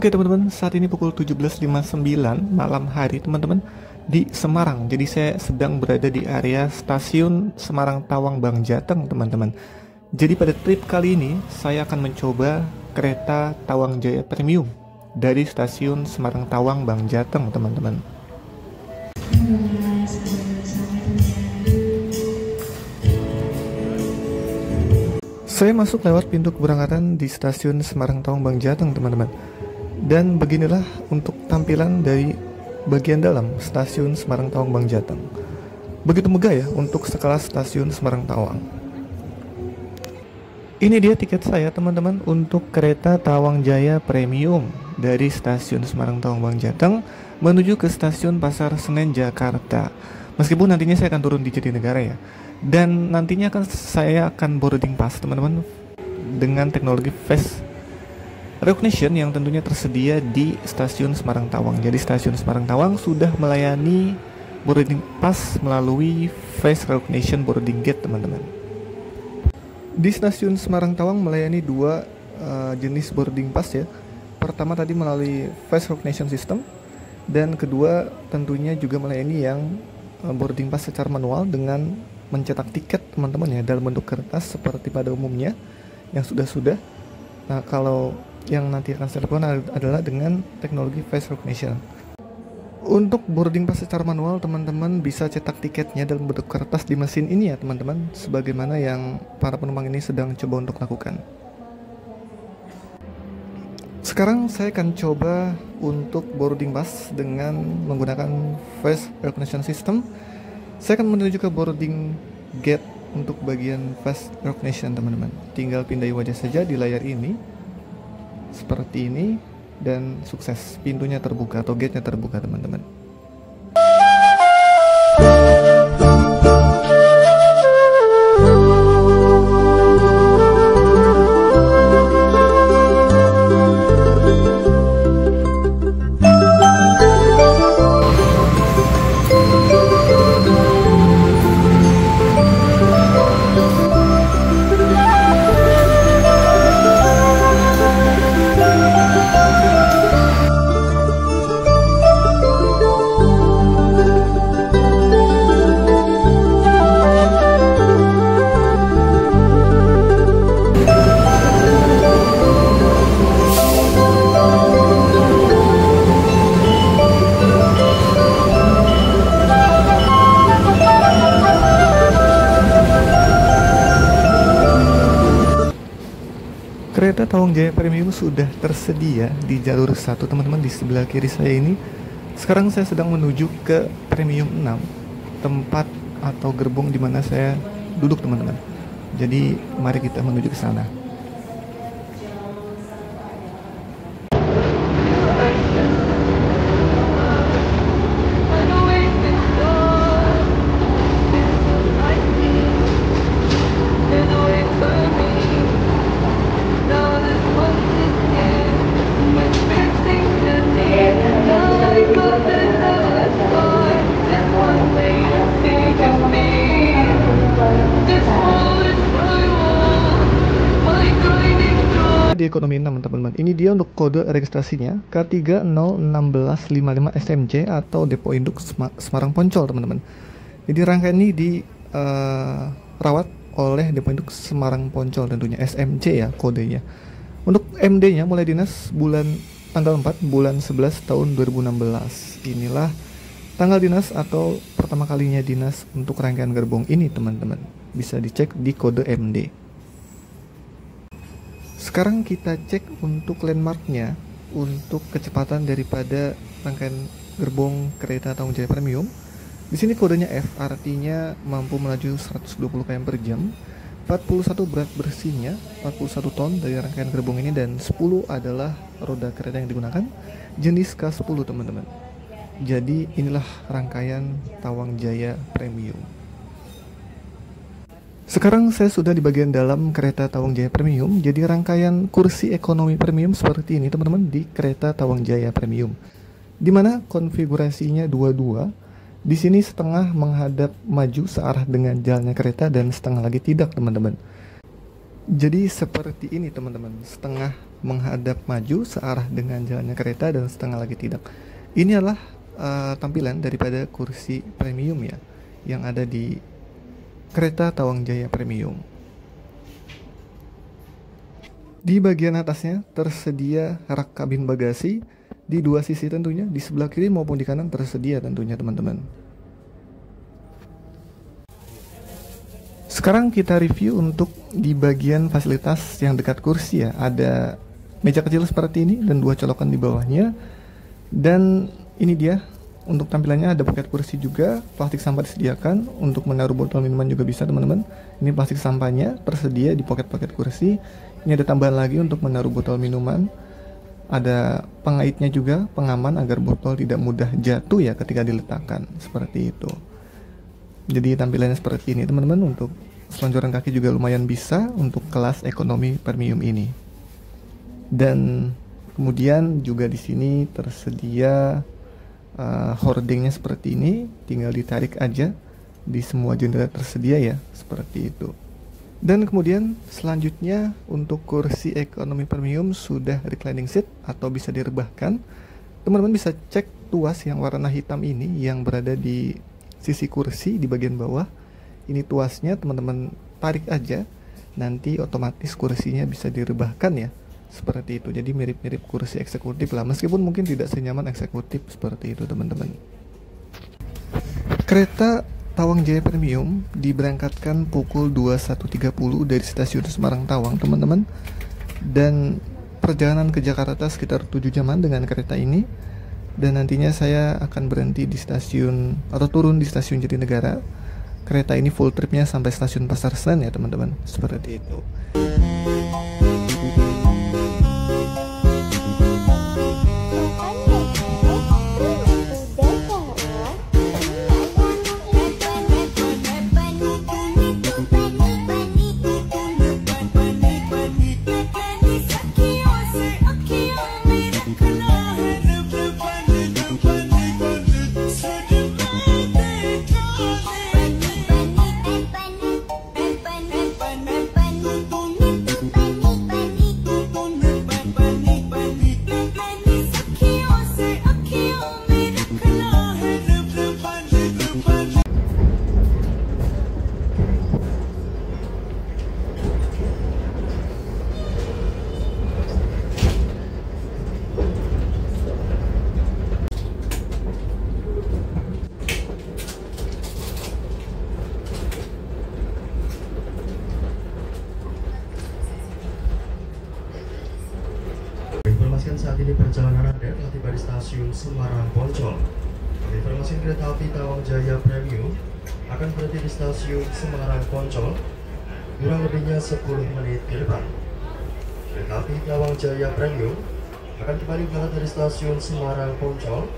Oke teman-teman, saat ini pukul 17.59 malam hari teman-teman di Semarang. Jadi saya sedang berada di area stasiun Semarang Tawang Bang Jateng teman-teman. Jadi pada trip kali ini saya akan mencoba kereta Tawang Jaya Premium dari stasiun Semarang Tawang Bang Jateng teman-teman. Saya masuk lewat pintu keberangkatan di stasiun Semarang Tawang Bang Jateng teman-teman. Dan beginilah untuk tampilan dari bagian dalam stasiun Semarang Tawang Bang Jateng. Begitu megah ya untuk sekelas stasiun Semarang Tawang. Ini dia tiket saya teman-teman untuk kereta Tawang Jaya Premium dari stasiun Semarang Tawang Bang Jateng menuju ke stasiun Pasar Senen Jakarta. Meskipun nantinya saya akan turun di Jatinegara ya. Dan nantinya akan saya akan boarding pass teman-teman dengan teknologi face recognition yang tentunya tersedia di stasiun Semarang Tawang. Jadi stasiun Semarang Tawang sudah melayani boarding pass melalui face recognition boarding gate, teman-teman. Di stasiun Semarang Tawang melayani dua uh, jenis boarding pass ya. Pertama tadi melalui face recognition system dan kedua tentunya juga melayani yang uh, boarding pass secara manual dengan mencetak tiket teman-teman ya dalam bentuk kertas seperti pada umumnya yang sudah-sudah. Nah, kalau yang nanti akan saya lakukan adalah dengan teknologi face recognition. Untuk boarding pass secara manual, teman-teman bisa cetak tiketnya dalam bentuk kertas di mesin ini ya teman-teman, sebagaimana yang para penumpang ini sedang coba untuk lakukan. Sekarang saya akan coba untuk boarding pass dengan menggunakan face recognition system. Saya akan menuju ke boarding gate untuk bagian face recognition teman-teman. Tinggal pindai wajah saja di layar ini seperti ini dan sukses. Pintunya terbuka atau gate-nya terbuka teman-teman Kereta Tawang Jaya Premium sudah tersedia di jalur satu teman-teman di sebelah kiri saya ini. Sekarang saya sedang menuju ke Premium 6, tempat atau gerbong di mana saya duduk teman-teman. Jadi mari kita menuju ke sana. Di ekonomi 6 teman-teman. Ini dia untuk kode registrasinya K301655 SMC atau Depo Induk Semarang Poncol teman-teman. Jadi rangkaian ini dirawat uh, oleh Depo Induk Semarang Poncol tentunya SMC ya kodenya. Untuk MD nya mulai dinas bulan tanggal 4 bulan 11 tahun 2016 inilah tanggal dinas atau pertama kalinya dinas untuk rangkaian gerbong ini teman-teman. Bisa dicek di kode MD sekarang kita cek untuk landmarknya untuk kecepatan daripada rangkaian gerbong kereta Tawang Jaya Premium. Di sini kodenya F, artinya mampu melaju 120 km per jam. 41 berat bersihnya, 41 ton dari rangkaian gerbong ini dan 10 adalah roda kereta yang digunakan jenis K10 teman-teman. Jadi inilah rangkaian Tawang Jaya Premium. Sekarang saya sudah di bagian dalam kereta Tawang Jaya Premium. Jadi rangkaian kursi ekonomi premium seperti ini teman-teman di kereta Tawang Jaya Premium. Di mana konfigurasinya dua-dua. Di sini setengah menghadap maju searah dengan jalannya kereta dan setengah lagi tidak teman-teman. Jadi seperti ini teman-teman, setengah menghadap maju searah dengan jalannya kereta dan setengah lagi tidak. Ini adalah uh, tampilan daripada kursi premium ya yang ada di kereta Tawang Jaya Premium. Di bagian atasnya tersedia rak kabin bagasi di dua sisi tentunya, di sebelah kiri maupun di kanan tersedia tentunya teman-teman. Sekarang kita review untuk di bagian fasilitas yang dekat kursi ya. Ada meja kecil seperti ini dan dua colokan di bawahnya. Dan ini dia untuk tampilannya ada pocket kursi juga, plastik sampah disediakan untuk menaruh botol minuman juga bisa teman-teman. Ini plastik sampahnya tersedia di pocket-pocket kursi. Ini ada tambahan lagi untuk menaruh botol minuman. Ada pengaitnya juga, pengaman agar botol tidak mudah jatuh ya ketika diletakkan. Seperti itu. Jadi tampilannya seperti ini teman-teman untuk selonjoran kaki juga lumayan bisa untuk kelas ekonomi premium ini. Dan kemudian juga di sini tersedia uh, hoardingnya seperti ini, tinggal ditarik aja di semua jendela tersedia ya, seperti itu. Dan kemudian selanjutnya untuk kursi ekonomi premium sudah reclining seat atau bisa direbahkan. Teman-teman bisa cek tuas yang warna hitam ini yang berada di sisi kursi di bagian bawah. Ini tuasnya teman-teman tarik aja. Nanti otomatis kursinya bisa direbahkan ya. Seperti itu. Jadi mirip-mirip kursi eksekutif lah. Meskipun mungkin tidak senyaman eksekutif seperti itu teman-teman. Kereta Tawang Jaya Premium diberangkatkan pukul 21.30 dari stasiun Semarang Tawang, teman-teman. Dan perjalanan ke Jakarta sekitar 7 jaman dengan kereta ini. Dan nantinya saya akan berhenti di stasiun atau turun di stasiun Jatinegara. Kereta ini full tripnya sampai stasiun Pasar Senen ya, teman-teman. Seperti itu. Kereta api Tawang Jaya Premium akan berhenti di stasiun Semarang Poncol kurang lebihnya 10 menit ke depan. Kereta api Tawang Jaya Premium akan kembali berangkat dari stasiun Semarang Poncol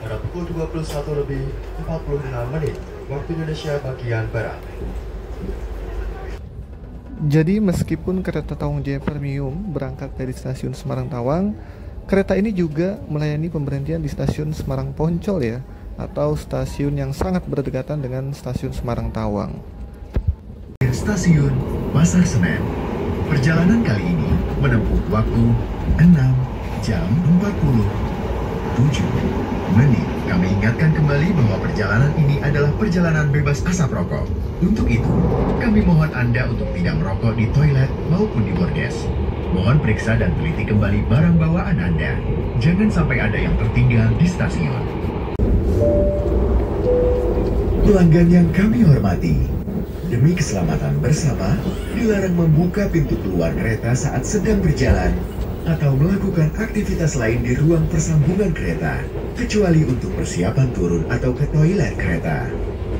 pada pukul 21 lebih 46 menit waktu Indonesia bagian Barat. Jadi meskipun kereta Tawang Jaya Premium berangkat dari stasiun Semarang Tawang, kereta ini juga melayani pemberhentian di stasiun Semarang Poncol ya, atau stasiun yang sangat berdekatan dengan stasiun Semarang Tawang. Stasiun Pasar Senen. Perjalanan kali ini menempuh waktu 6 jam 47 menit. Kami ingatkan kembali bahwa perjalanan ini adalah perjalanan bebas asap rokok. Untuk itu, kami mohon Anda untuk tidak merokok di toilet maupun di bordes. Mohon periksa dan teliti kembali barang bawaan Anda. Jangan sampai ada yang tertinggal di stasiun. Pelanggan yang kami hormati, demi keselamatan bersama, dilarang membuka pintu keluar kereta saat sedang berjalan atau melakukan aktivitas lain di ruang persambungan kereta, kecuali untuk persiapan turun atau ke toilet kereta.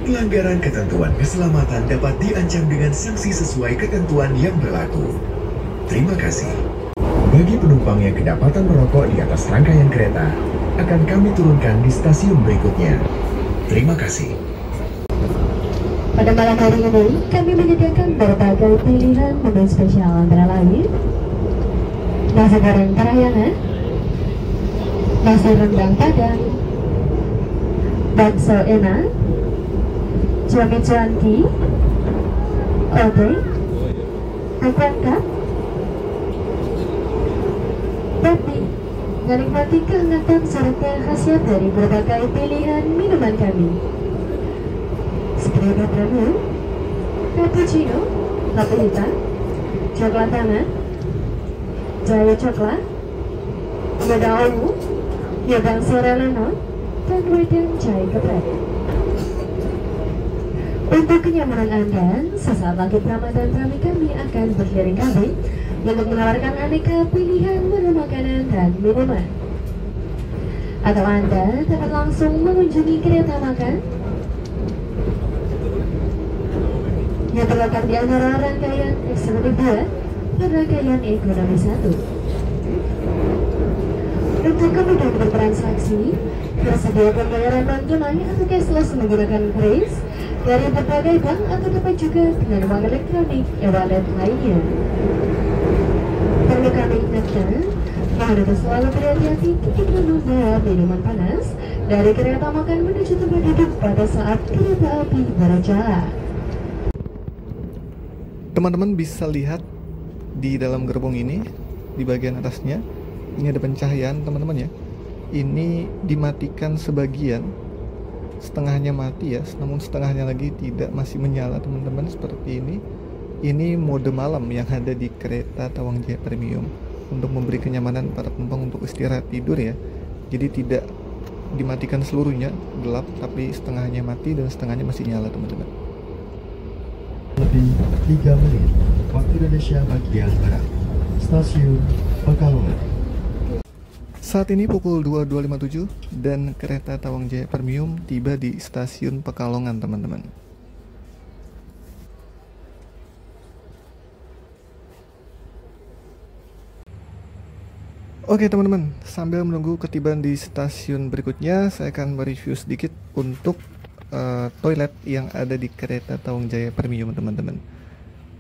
Pelanggaran ketentuan keselamatan dapat diancam dengan sanksi sesuai ketentuan yang berlaku. Terima kasih. Bagi penumpang yang kedapatan merokok di atas rangkaian kereta, akan kami turunkan di stasiun berikutnya. Terima kasih. Pada malam hari ini, kami menyediakan berbagai pilihan menu spesial antara lain nasi goreng Parayangan, nasi rendang Padang, bakso enak, cumi cuanki, odeng, berangkat? Tapi, menikmati kehangatan serta khasiat dari berbagai pilihan minuman kami. Bravo, Cappuccino, Latte Hitam, Coklat Tangan, Jaya Coklat, Yoda Ungu, Yodang Sorelano, dan Wedang Jaya Geprek. Untuk kenyamanan Anda, sesaat lagi Ramadan kami kami akan berkeliling kami untuk menawarkan aneka pilihan menu makanan dan minuman. Atau Anda dapat langsung mengunjungi kereta makan yang terletak di antara rangkaian eksekutif 2 dan rangkaian ekonomi 1. Untuk kemudahan bertransaksi, tersedia pembayaran non tunai atau cashless menggunakan kris dari berbagai bank atau dapat juga dengan uang elektronik e-wallet lainnya. Perlu kami ingatkan, Anda selalu berhati-hati ketika membawa minuman panas dari kereta makan menuju tempat duduk pada saat kereta api berjalan. Teman-teman bisa lihat di dalam gerbong ini di bagian atasnya ini ada pencahayaan teman-teman ya. Ini dimatikan sebagian setengahnya mati ya, namun setengahnya lagi tidak masih menyala teman-teman seperti ini. Ini mode malam yang ada di kereta Tawang Jaya Premium untuk memberi kenyamanan para penumpang untuk istirahat tidur ya. Jadi tidak dimatikan seluruhnya gelap tapi setengahnya mati dan setengahnya masih nyala teman-teman. Lebih 3 menit waktu Indonesia bagian Barat stasiun Pekalongan Saat ini pukul 22.57 dan kereta Tawang Jaya Premium tiba di stasiun Pekalongan teman-teman. Oke teman-teman, sambil menunggu ketibaan di stasiun berikutnya, saya akan mereview sedikit untuk eh, toilet yang ada di kereta Tawang Jaya Premium teman-teman.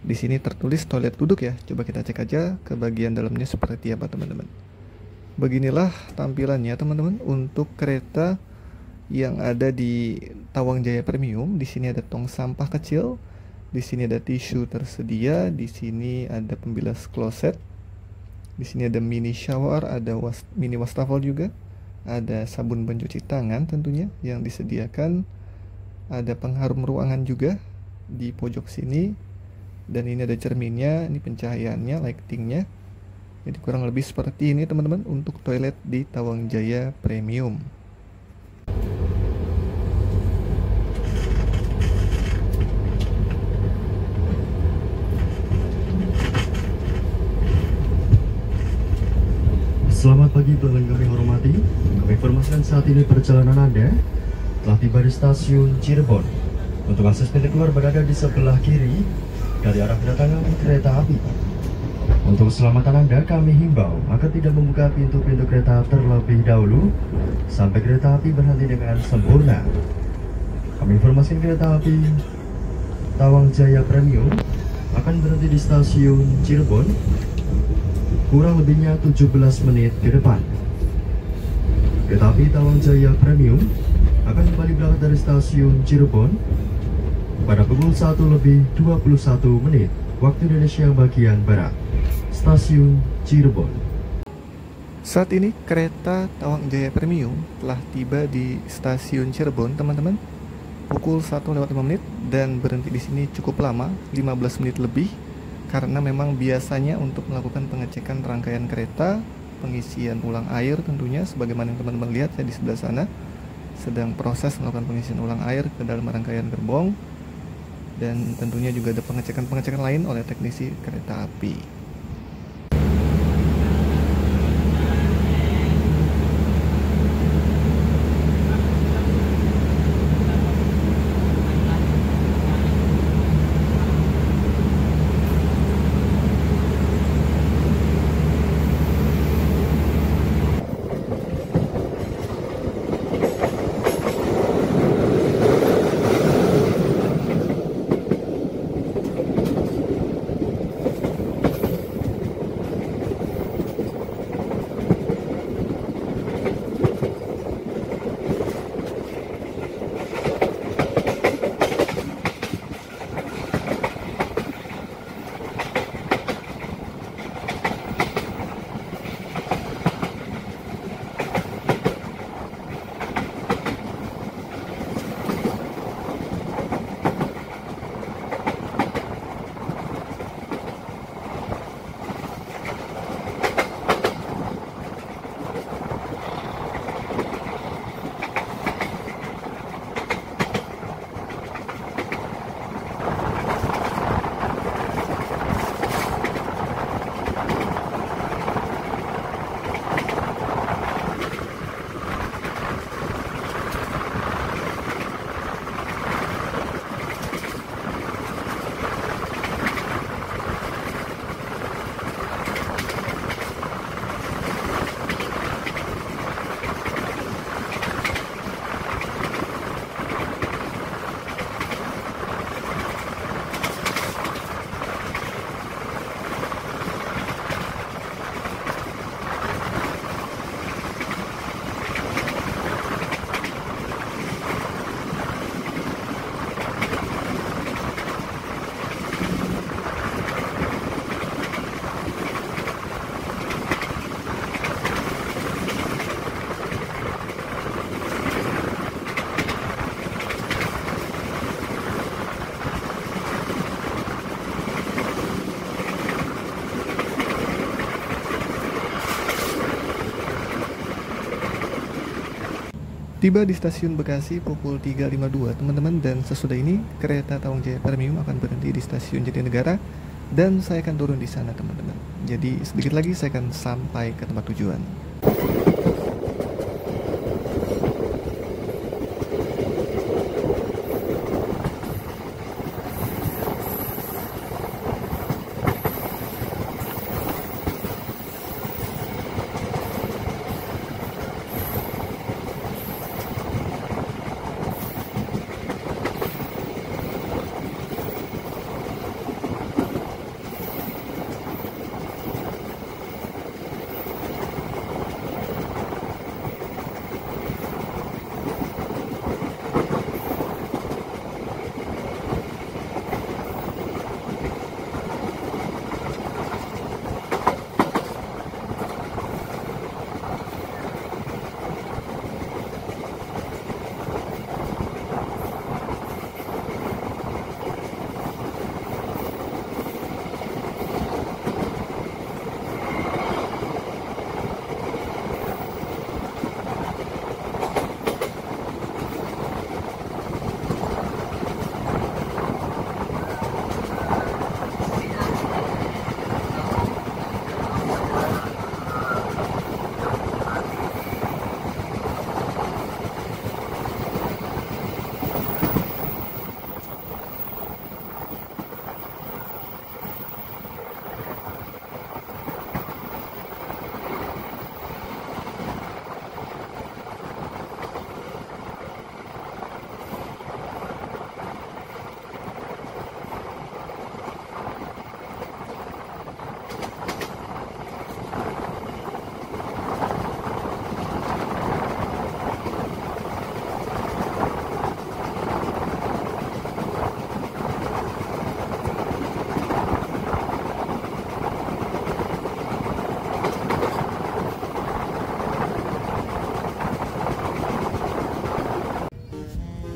Di sini tertulis toilet duduk ya. Coba kita cek aja ke bagian dalamnya seperti apa teman-teman. Beginilah tampilannya teman-teman untuk kereta yang ada di Tawang Jaya Premium. Di sini ada tong sampah kecil, di sini ada tisu tersedia, di sini ada pembilas kloset, di sini ada mini shower, ada was, mini wastafel juga, ada sabun pencuci tangan tentunya yang disediakan, ada pengharum ruangan juga di pojok sini, dan ini ada cerminnya, ini pencahayaannya, lightingnya. Jadi kurang lebih seperti ini teman-teman untuk toilet di Tawang Jaya Premium. Selamat pagi pelanggan kami hormati Kami informasikan saat ini perjalanan Anda telah tiba di stasiun Cirebon Untuk akses pintu keluar berada di sebelah kiri dari arah kedatangan kereta api Untuk keselamatan Anda kami himbau agar tidak membuka pintu-pintu kereta terlebih dahulu Sampai kereta api berhenti dengan sempurna Kami informasikan kereta api Tawang Jaya Premium akan berhenti di stasiun Cirebon kurang lebihnya 17 menit ke depan. Kereta api Tawang Jaya Premium akan kembali berangkat dari stasiun Cirebon pada pukul 1 lebih 21 menit waktu Indonesia bagian Barat. Stasiun Cirebon. Saat ini kereta Tawang Jaya Premium telah tiba di stasiun Cirebon, teman-teman. Pukul 1 lewat 5 menit dan berhenti di sini cukup lama, 15 menit lebih karena memang biasanya untuk melakukan pengecekan rangkaian kereta, pengisian ulang air tentunya sebagaimana yang teman-teman lihat ya di sebelah sana sedang proses melakukan pengisian ulang air ke dalam rangkaian gerbong dan tentunya juga ada pengecekan-pengecekan lain oleh teknisi kereta api. Tiba di stasiun Bekasi pukul 3.52 teman-teman dan sesudah ini kereta Tawang Jaya Premium akan berhenti di stasiun Jatinegara dan saya akan turun di sana teman-teman. Jadi sedikit lagi saya akan sampai ke tempat tujuan.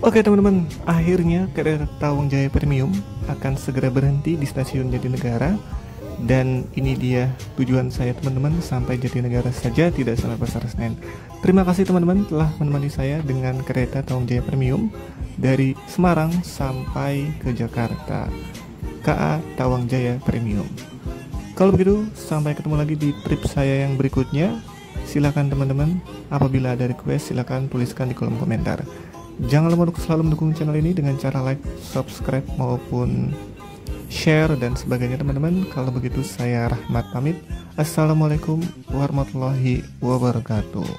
Oke teman-teman, akhirnya kereta Tawang Jaya Premium akan segera berhenti di stasiun Jatinegara dan ini dia tujuan saya teman-teman sampai Jatinegara saja tidak sampai Pasar Senen. Terima kasih teman-teman telah menemani saya dengan kereta Tawang Jaya Premium dari Semarang sampai ke Jakarta. KA Tawang Jaya Premium. Kalau begitu, sampai ketemu lagi di trip saya yang berikutnya. Silakan teman-teman, apabila ada request silakan tuliskan di kolom komentar. Jangan lupa untuk selalu mendukung channel ini dengan cara like, subscribe, maupun share dan sebagainya teman-teman. Kalau begitu saya Rahmat pamit. Assalamualaikum warahmatullahi wabarakatuh.